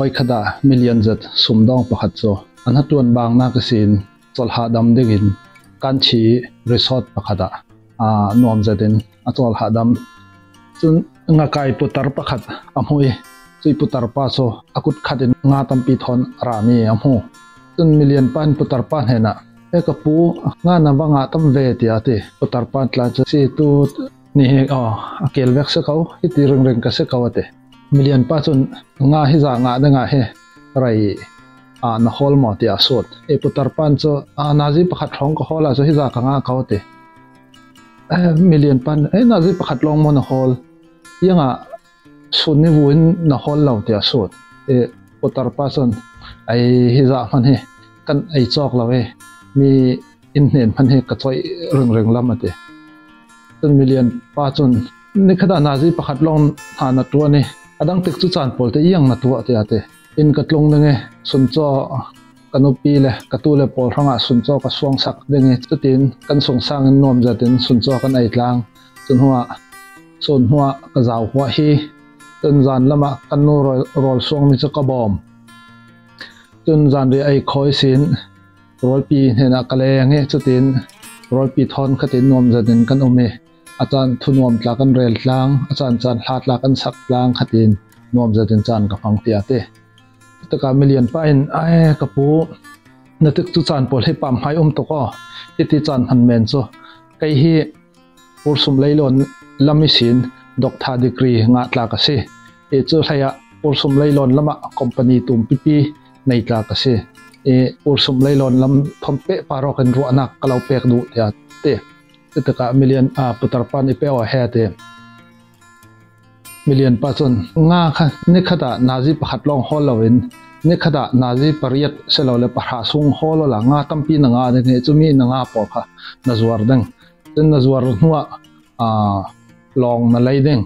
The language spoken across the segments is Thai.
วัยขดามิเลียนจัดสมดองประคตดโซอันหัตวนบางนากสินสลหาดำดึงินกันชีรีสอร์ทประคตดอาหนวมจัดินอัจลหาดำจนงากายปุตรประคตดอมวยจุยปุตรปาโซอากุดขัดินงาตัมปีทอนรามีอมหูจนมิเลียนปันปุตรปานเห็นะเอกปูงานนว่างาตัมเวทีอาติปุตรปานตลาจะสิตุนี่อ๋อเกลเวกเสกเขาที่ตีเริงเริงก็เสกเขาเตมิลเลนปัจจุบันงาฮิจางาเดงาเฮไรอ่านฮอลมาที่อาสุดเอปุตรพันจออ่านาจิปขัดหลงก็ฮอลอาจะฮิจางาเขาเตะเอ้มิลเลนปันเอ้นาจิปขัดหลงมันฮอลยังอ่ะสุนิวินนฮอลเราี่อาสุดเอปุตรพันจุบันไอฮิจางมันเฮกันไอจอกเราเอมีอินเนนมันเฮกระจอยเริงเริงลำมันเตะจนมิลเลนปัจจุบันนี่ขนาดนาจิปขัดหลงอ่านตัวนี่อดังตึกสุดจานปลดยังนัดตัวที่อาทิอินกัดลงเดึงเงสุนโจกันุปีเลยกัตุเลยปลหรางสุนโจกัสวงสักเดึงเงจุดตินกันสงสังนวมจัดตินสุนโจกันไอ้กลางจนหัวสุนหัวกัะเจ้าหัวฮีจนจันละมากันนูรอลสวงมิจกบอมจนจันเีไอคอยสินรอลปีเห็นอะไรเงี้ยจุดตินรอลปีทอนขัดตินนวมจัดตินกันอุเมอาจารย์ทุนวมจากันเรียลลางอาจารย์จานหาดลากันสักลางขัดินนวมจะเดินจรนกับฟังเตียเตตะการไม่เลียนไปเอ็ไอ้กระปูนตึกจุจันทร์ปวดให้ปั๊มหายอมตกอ้อที่ติจันหันเมนโซไกฮีปูสุมเลยลอนลำมิสินด็อกทาดีกรีงาตลากสีเอจอไทยปูสุมเลยลอนลำมะคอมพานีตุ่มปีปีในตลากสีเอปูสุมเลยลอนลำทอมเป๊ะปารอกันรัวนักกะเลาเป๊กดูเตียเตตะกับมิเลียนอาปุตรปันอีเปอเฮเตมิเลียนปัจจุบันงาค่ะนี่ขดานาจิประคลองฮอลล์เินนี่ขดานาจิปริยัตเสลาเลปะหาซุงฮอลล์ละงาตั้มปีนงาเนี่ยจุ่มีนงาปอค่ะนัจวารดึงดึงนจวารหัวอาลองนั่นเลยดึง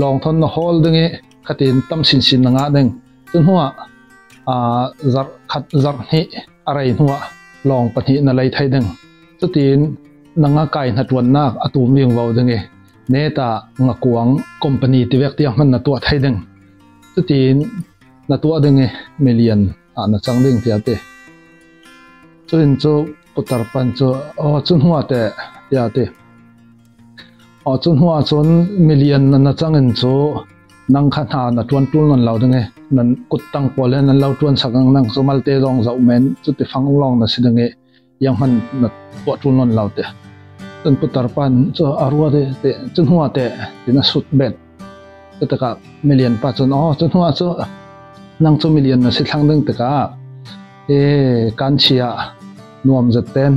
ลองทอนฮอลดึงเองขัดินตั้มสินสินงาดึงจึงหัวอาจัดขัดจัดนี่อะไรหัวลองปฏินันเลยไทยดึงสุดที่นังกายนัดวันนักอตูมยิงวาวดึงเนตางกวงคอมพานีที่เวกที่มันนัดตัวไทยดึงสุดทีนนัดตัวดึงเมลียนอ่านจังดึงที่อ่ะเตชจนชุปตรปันจุโอจุนหัวเตที่อ่ะเตอจุนหัวจุนเมลียนนันนดจังเงินชุนังขันหานัดวันตุลนันเล่าดึงเนันกุตตังพอเลนนันเล่าตุนสักงังสมัลเตยองเจ้าเมนสุดที่ฟังลองนัดสิดึงเยังมันนัดตัวตุลนันเล่าเตตันปุตตรปันจะอารัวเตเจนหัวเตะตินะสุดเบ็ดก็ตะกับมิเลียนปัจจุบันอ๋อจนหัวจะนั่งจมิเลียนนะสิทั้งนึงตะกับเอการเชียนวมจัดเต็ม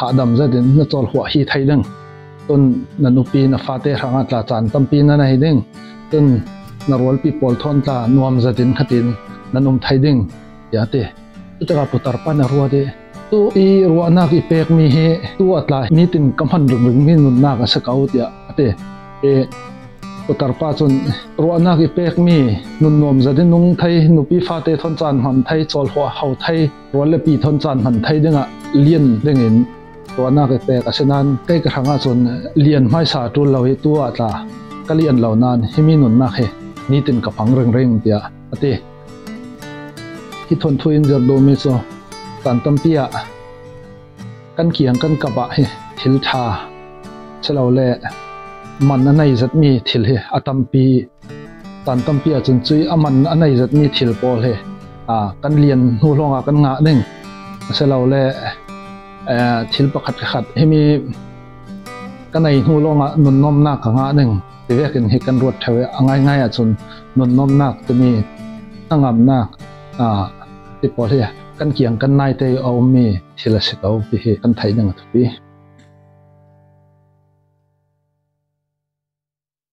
หาดำจัดเต็มนจอลหัวฮีไทยนึงต้นนันุปีนฟาเตหังอัตลาจันตัมปีนันไอดึงต้นนรวลปีปอลทอนตานวมจัดเต็มขัดินนันุมไทยดึงอย่าเตะก็ตะกับปุตตรปันอารัวเตตัวอีรัวนักอีเป็กมีเหตัวตายนี่ติมกำพันรุ่งรุ่งมีนุนนักสกาวติอาเตเอปตรพาจนรัวนักอีเป็กมีนุนนอมจะได้นุงไทยนุปีฟาเตทอนจันหันไทยจอลหัวเฮาไทยรัวเลปีทอนจันหันไทยเด้งอ่ะเลียนเด้งเงินรัวนักอีเป็กอาเซนั้นใกล้กระทงอาจนเลียนไม่สาดูเราเฮตัวตาก็เลียนเหล่านั้นให้มีนุนนักเหตุนี่ติมกำพังเร่งเร่งเดียอาเตที่ทนทุยนจะโดมิโซตันต้มเปียกันเขียงกันกระบะเทิลทาเชลาเล่มันอันไหนจะดมีทิลเฮอตัมปีตันต้มเปียจนจุยอมันอันไหนจะดมีทิลโปเฮอ่ากันเรียนหูลงอ่ะกันงะหนึ่งเชลาเล่เอ่อทิลประคัดขัดให้มีกันในหูลงอ่ะนุนนมหน้านงะหนึ่งตีเวกินเฮกันรวดเทวง่ายง่ายอ่ะจนนุนนมหน้าจะมีตั้งอามหน้าอ่าติปโปเฮ kan kiang kan nai te om mi thila se ko pi he kan thai dang thu